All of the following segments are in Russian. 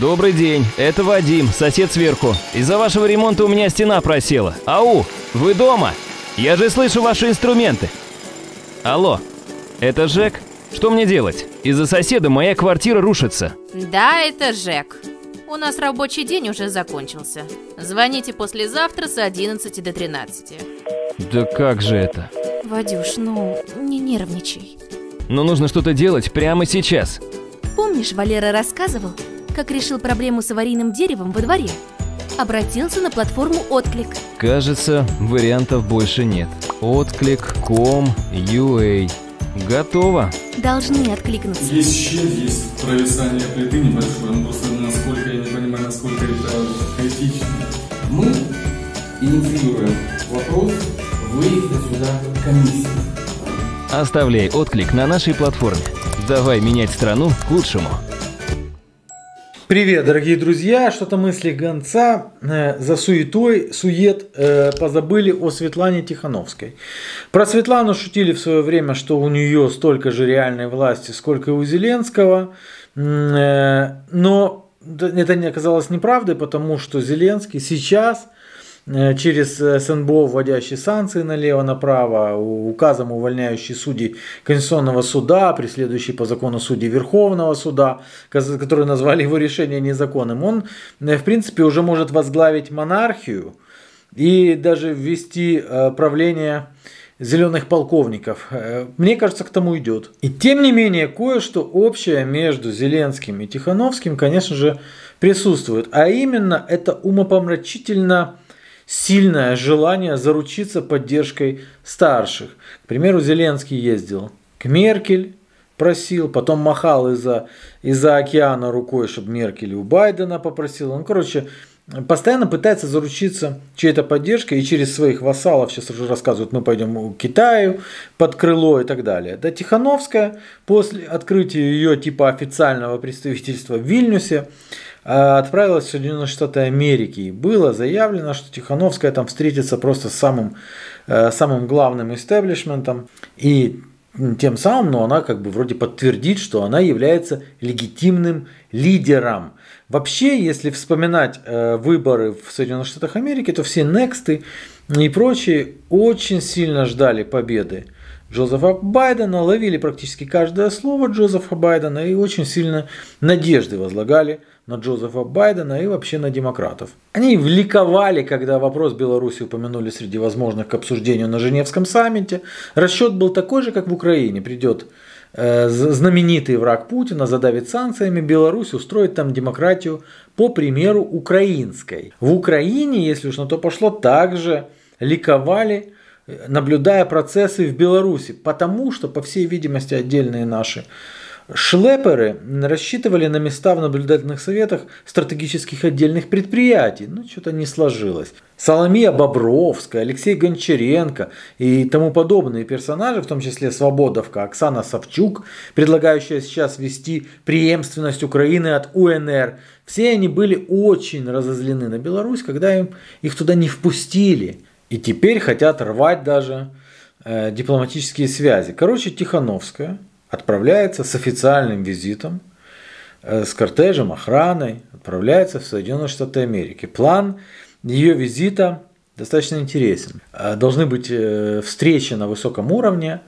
Добрый день, это Вадим, сосед сверху. Из-за вашего ремонта у меня стена просела. Ау, вы дома? Я же слышу ваши инструменты. Алло, это Жек? Что мне делать? Из-за соседа моя квартира рушится. Да, это Жек. У нас рабочий день уже закончился. Звоните послезавтра с 11 до 13. Да как же это? Вадюш, ну, не нервничай. Но нужно что-то делать прямо сейчас. Помнишь, Валера рассказывал, как решил проблему с аварийным деревом во дворе? Обратился на платформу «Отклик». Кажется, вариантов больше нет. Отклик.com UA. Готово. Должны откликнуться. Есть щель, есть провисание плиты небольшое, но просто насколько, я не понимаю, насколько это критично. Мы инициируем вопрос выезда сюда комиссии. Оставляй отклик на нашей платформе. Давай менять страну к лучшему. Привет, дорогие друзья! Что-то мысли гонца э, за суетой, сует э, позабыли о Светлане Тихановской. Про Светлану шутили в свое время, что у нее столько же реальной власти, сколько и у Зеленского. Э, но это не оказалось неправдой, потому что Зеленский сейчас – через э, СНБО, вводящий санкции налево-направо, указом увольняющий судей Конституционного суда, преследующий по закону судей Верховного суда, которые назвали его решение незаконным, он, э, в принципе, уже может возглавить монархию и даже ввести правление зеленых полковников. Мне кажется, к тому идет. И тем не менее, кое-что общее между Зеленским и Тихановским, конечно же, присутствует. А именно, это умопомрачительно сильное желание заручиться поддержкой старших. К примеру, Зеленский ездил к Меркель, просил, потом махал из-за из океана рукой, чтобы Меркель у Байдена попросил. Он, короче, постоянно пытается заручиться чьей-то поддержкой и через своих вассалов, сейчас уже рассказывают, мы пойдем к Китаю под крыло и так далее. Да, Тихановская после открытия ее типа официального представительства в Вильнюсе отправилась в Соединенные Штаты Америки. И было заявлено, что Тихановская там встретится просто с самым, э, самым главным истеблишментом. И тем самым, но ну, она как бы вроде подтвердит, что она является легитимным лидером. Вообще, если вспоминать э, выборы в Соединенных Штатах Америки, то все Нексты и прочие очень сильно ждали победы Джозефа Байдена, ловили практически каждое слово Джозефа Байдена и очень сильно надежды возлагали на Джозефа Байдена и вообще на демократов. Они ликовали, когда вопрос Беларуси упомянули среди возможных к обсуждению на Женевском саммите. Расчет был такой же, как в Украине. Придет э, знаменитый враг Путина, задавит санкциями, Беларусь устроит там демократию по примеру украинской. В Украине, если уж на то пошло, также ликовали э, наблюдая процессы в Беларуси, потому что, по всей видимости, отдельные наши Шлеперы рассчитывали на места в наблюдательных советах стратегических отдельных предприятий. но ну, что-то не сложилось. Соломия Бобровская, Алексей Гончаренко и тому подобные персонажи, в том числе Свободовка, Оксана Савчук, предлагающая сейчас вести преемственность Украины от УНР, все они были очень разозлены на Беларусь, когда им, их туда не впустили. И теперь хотят рвать даже э, дипломатические связи. Короче, Тихановская – отправляется с официальным визитом, э, с кортежем, охраной, отправляется в Соединенные Штаты Америки. План ее визита достаточно интересен. Э, должны быть э, встречи на высоком уровне.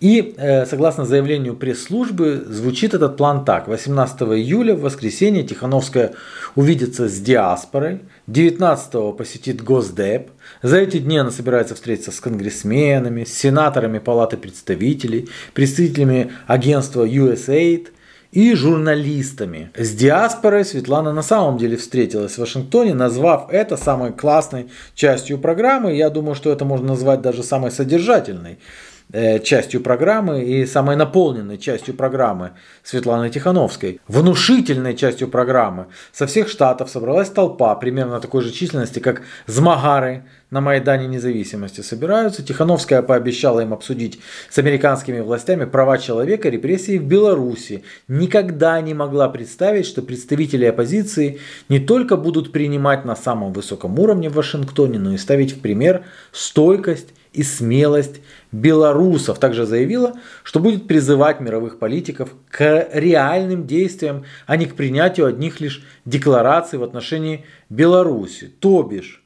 И согласно заявлению пресс-службы, звучит этот план так. 18 июля в воскресенье Тихановская увидится с диаспорой, 19 посетит Госдеп, за эти дни она собирается встретиться с конгрессменами, с сенаторами Палаты представителей, представителями агентства USAID и журналистами. С диаспорой Светлана на самом деле встретилась в Вашингтоне, назвав это самой классной частью программы. Я думаю, что это можно назвать даже самой содержательной Э, частью программы и самой наполненной частью программы Светланы Тихановской. Внушительной частью программы. Со всех штатов собралась толпа примерно такой же численности, как Змагары на Майдане Независимости собираются. Тихановская пообещала им обсудить с американскими властями права человека, репрессии в Беларуси. Никогда не могла представить, что представители оппозиции не только будут принимать на самом высоком уровне в Вашингтоне, но и ставить в пример стойкость и смелость белорусов. Также заявила, что будет призывать мировых политиков к реальным действиям, а не к принятию одних лишь деклараций в отношении Беларуси. То бишь,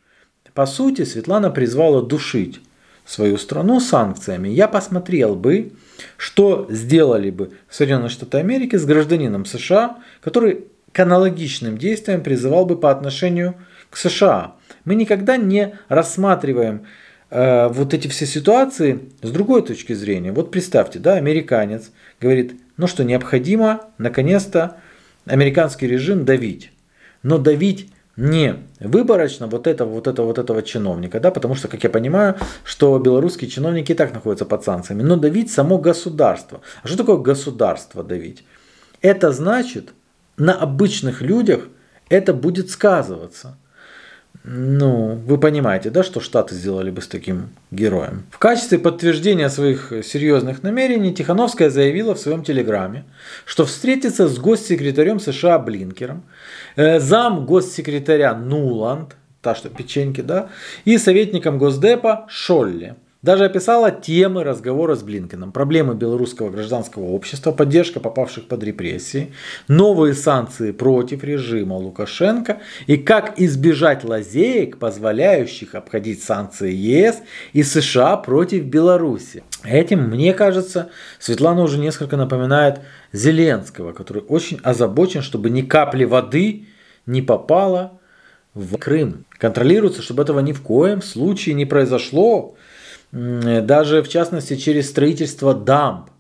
по сути, Светлана призвала душить свою страну санкциями. Я посмотрел бы, что сделали бы Соединенные Штаты Америки с гражданином США, который к аналогичным действиям призывал бы по отношению к США. Мы никогда не рассматриваем э, вот эти все ситуации с другой точки зрения. Вот представьте, да, американец говорит, ну что, необходимо наконец-то американский режим давить. Но давить не выборочно вот этого, вот этого, вот этого чиновника, да, потому что, как я понимаю, что белорусские чиновники и так находятся под санкциями, но давить само государство. А что такое государство давить? Это значит, на обычных людях это будет сказываться. Ну, вы понимаете, да, что Штаты сделали бы с таким героем. В качестве подтверждения своих серьезных намерений Тихановская заявила в своем телеграме, что встретится с госсекретарем США Блинкером, э, зам госсекретаря Нуланд, та что печеньки, да, и советником Госдепа Шолли – даже описала темы разговора с Блинкиным. Проблемы белорусского гражданского общества, поддержка попавших под репрессии, новые санкции против режима Лукашенко и как избежать лазеек, позволяющих обходить санкции ЕС и США против Беларуси. Этим, мне кажется, Светлана уже несколько напоминает Зеленского, который очень озабочен, чтобы ни капли воды не попало в Крым. Контролируется, чтобы этого ни в коем случае не произошло даже в частности через строительство дамб.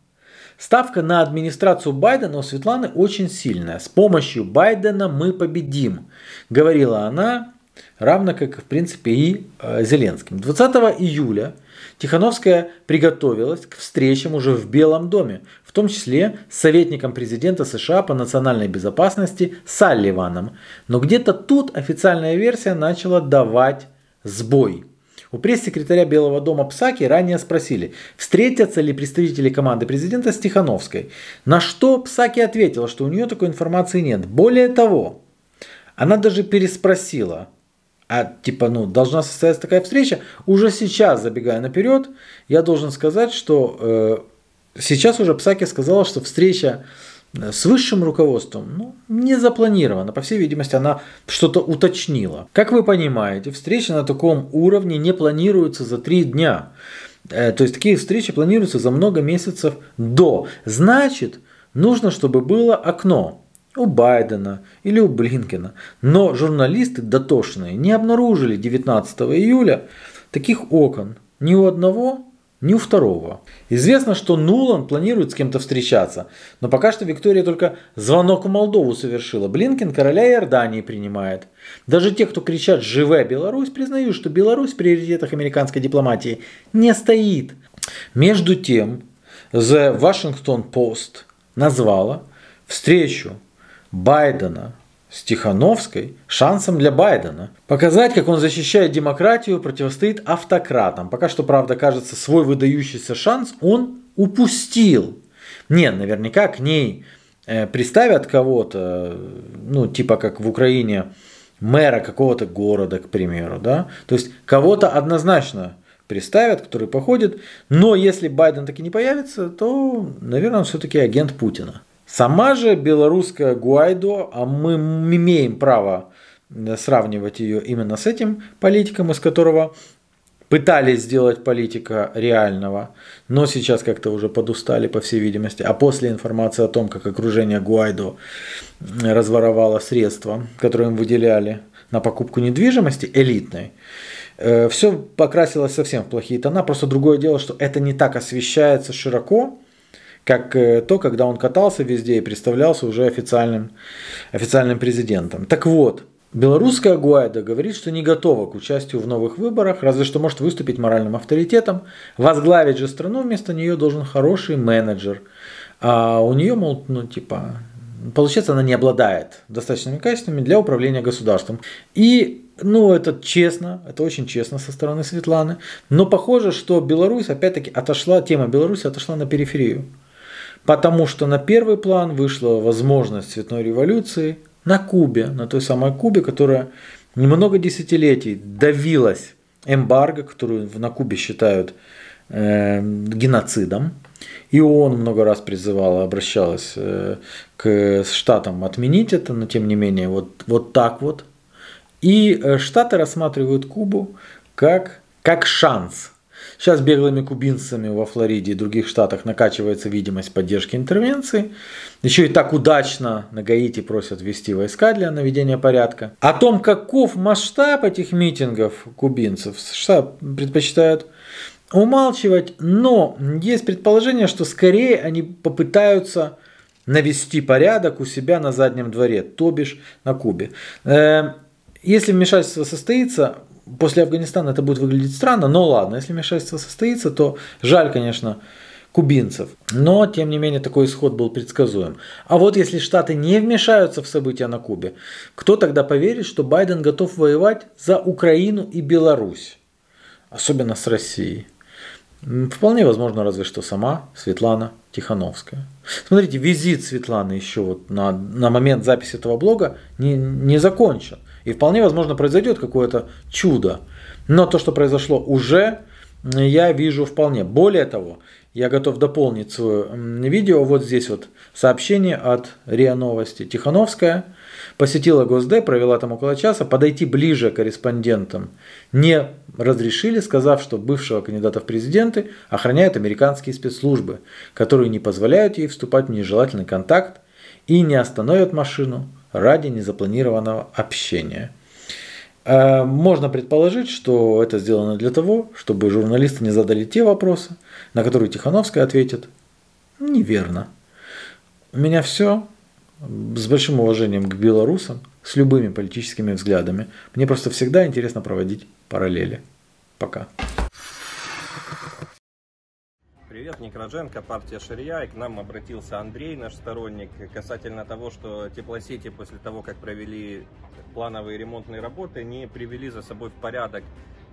Ставка на администрацию Байдена у Светланы очень сильная. С помощью Байдена мы победим, говорила она, равно как в принципе и э, Зеленским. 20 июля Тихановская приготовилась к встречам уже в Белом доме, в том числе с советником президента США по национальной безопасности Салливаном. Но где-то тут официальная версия начала давать сбой. У пресс-секретаря Белого дома Псаки ранее спросили, встретятся ли представители команды президента с Тихановской. На что Псаки ответила, что у нее такой информации нет. Более того, она даже переспросила, а типа, ну, должна состояться такая встреча. Уже сейчас, забегая наперед, я должен сказать, что э, сейчас уже Псаки сказала, что встреча с высшим руководством ну, не запланировано. По всей видимости, она что-то уточнила. Как вы понимаете, встречи на таком уровне не планируются за три дня. Э, то есть такие встречи планируются за много месяцев до. Значит, нужно, чтобы было окно у Байдена или у Блинкина. Но журналисты дотошные не обнаружили 19 июля таких окон ни у одного, ни у второго. Известно, что Нулан планирует с кем-то встречаться, но пока что Виктория только звонок в Молдову совершила. Блинкин короля Иордании принимает. Даже те, кто кричат «Живе Беларусь», признают, что Беларусь в приоритетах американской дипломатии не стоит. Между тем, The Washington Post назвала встречу Байдена с Тихановской шансом для Байдена. Показать, как он защищает демократию, противостоит автократам. Пока что, правда, кажется, свой выдающийся шанс он упустил. Нет, наверняка к ней э, приставят кого-то, ну, типа как в Украине, мэра какого-то города, к примеру, да. То есть кого-то однозначно приставят, который походит. Но если Байден таки не появится, то, наверное, он все-таки агент Путина. Сама же белорусская Гуайдо, а мы имеем право э, сравнивать ее именно с этим политиком, из которого пытались сделать политика реального, но сейчас как-то уже подустали, по всей видимости. А после информации о том, как окружение Гуайдо разворовало средства, которые им выделяли на покупку недвижимости элитной, э, все покрасилось совсем в плохие тона. Просто другое дело, что это не так освещается широко, как э, то, когда он катался везде и представлялся уже официальным, официальным президентом. Так вот, белорусская Гуайда говорит, что не готова к участию в новых выборах, разве что может выступить моральным авторитетом. Возглавить же страну вместо нее должен хороший менеджер. А у нее, мол, ну типа, получается, она не обладает достаточными качествами для управления государством. И ну, это честно, это очень честно со стороны Светланы. Но похоже, что Беларусь опять-таки отошла, тема Беларуси отошла на периферию. Потому что на первый план вышла возможность цветной революции на Кубе, на той самой Кубе, которая много десятилетий давилась эмбарго, которую на Кубе считают э, геноцидом. И ООН много раз призывала, обращалась э, к Штатам отменить это, но тем не менее вот, вот так вот. И э, Штаты рассматривают Кубу как, как шанс. Сейчас беглыми кубинцами во Флориде и других штатах накачивается видимость поддержки интервенции. Еще и так удачно на Гаити просят ввести войска для наведения порядка. О том, каков масштаб этих митингов кубинцев, США предпочитают умалчивать, но есть предположение, что скорее они попытаются навести порядок у себя на заднем дворе, то бишь на Кубе. Э, если вмешательство состоится, после Афганистана это будет выглядеть странно, но ладно, если вмешательство состоится, то жаль, конечно, кубинцев. Но, тем не менее, такой исход был предсказуем. А вот если Штаты не вмешаются в события на Кубе, кто тогда поверит, что Байден готов воевать за Украину и Беларусь? Особенно с Россией. Вполне возможно, разве что сама Светлана Тихановская. Смотрите, визит Светланы еще вот на, на момент записи этого блога не, не закончен. И вполне возможно произойдет какое-то чудо. Но то, что произошло уже, я вижу вполне. Более того, я готов дополнить свое видео. Вот здесь вот сообщение от РИА Новости. Тихановская посетила Госдеп, провела там около часа. Подойти ближе корреспондентам не разрешили, сказав, что бывшего кандидата в президенты охраняют американские спецслужбы, которые не позволяют ей вступать в нежелательный контакт и не остановят машину ради незапланированного общения. Э, можно предположить, что это сделано для того, чтобы журналисты не задали те вопросы, на которые Тихановская ответит неверно. У меня все. С большим уважением к белорусам, с любыми политическими взглядами. Мне просто всегда интересно проводить параллели. Пока. Привет, Ник партия Ширья. И к нам обратился Андрей, наш сторонник, касательно того, что теплосети после того, как провели плановые ремонтные работы, не привели за собой в порядок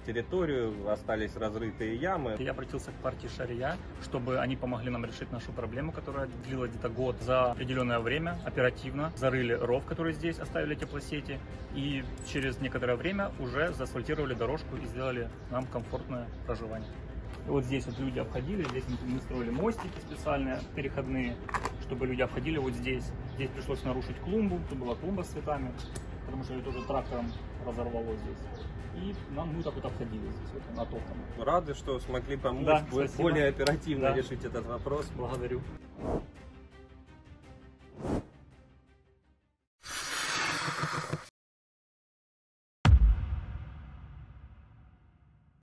территорию, остались разрытые ямы. Я обратился к партии Шария, чтобы они помогли нам решить нашу проблему, которая длилась где-то год. За определенное время оперативно зарыли ров, который здесь оставили теплосети, и через некоторое время уже заасфальтировали дорожку и сделали нам комфортное проживание. И вот здесь вот люди обходили, здесь мы строили мостики специальные, переходные, чтобы люди обходили вот здесь. Здесь пришлось нарушить клумбу, тут была клумба с цветами, потому что ее тоже трактором разорвало здесь. И нам мы так вот обходили здесь, вот, натоптано. Рады, что смогли помочь Да, более спасибо. оперативно Да. решить этот вопрос. Благодарю.